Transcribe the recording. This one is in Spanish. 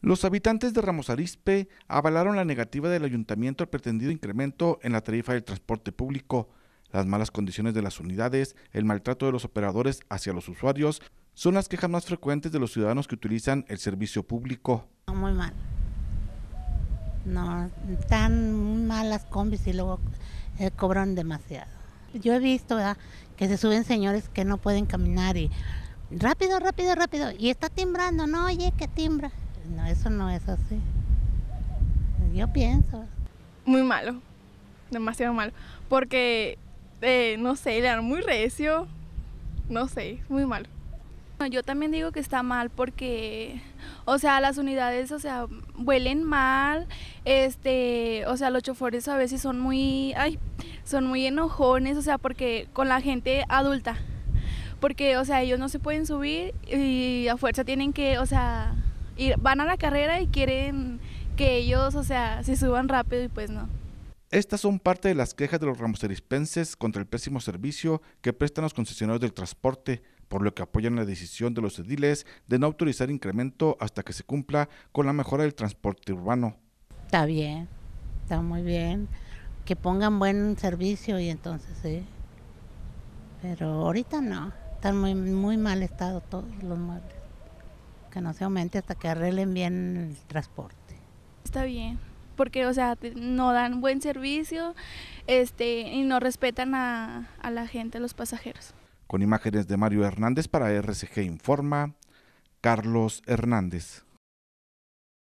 Los habitantes de Ramos Arizpe avalaron la negativa del ayuntamiento al pretendido incremento en la tarifa del transporte público. Las malas condiciones de las unidades, el maltrato de los operadores hacia los usuarios son las quejas más frecuentes de los ciudadanos que utilizan el servicio público. Muy mal. No, están malas combis y luego eh, cobran demasiado. Yo he visto que se suben señores que no pueden caminar y rápido, rápido, rápido. Y está timbrando, no oye que timbra. No, eso no es así. Yo pienso. Muy malo, demasiado malo. Porque, eh, no sé, le dan muy recio. No sé, muy malo. Yo también digo que está mal porque, o sea, las unidades, o sea, huelen mal, este, o sea, los choferes a veces son muy, ay, son muy enojones, o sea, porque con la gente adulta, porque, o sea, ellos no se pueden subir y a fuerza tienen que, o sea, ir, van a la carrera y quieren que ellos, o sea, se suban rápido y pues no. Estas son parte de las quejas de los ramoserispenses contra el pésimo servicio que prestan los concesionarios del transporte, por lo que apoyan la decisión de los ediles de no autorizar incremento hasta que se cumpla con la mejora del transporte urbano. Está bien, está muy bien. Que pongan buen servicio y entonces sí. Pero ahorita no, están muy, muy mal estado todos los muebles. Que no se aumente hasta que arreglen bien el transporte. Está bien porque, o sea, no dan buen servicio este, y no respetan a, a la gente, a los pasajeros. Con imágenes de Mario Hernández para RCG Informa, Carlos Hernández.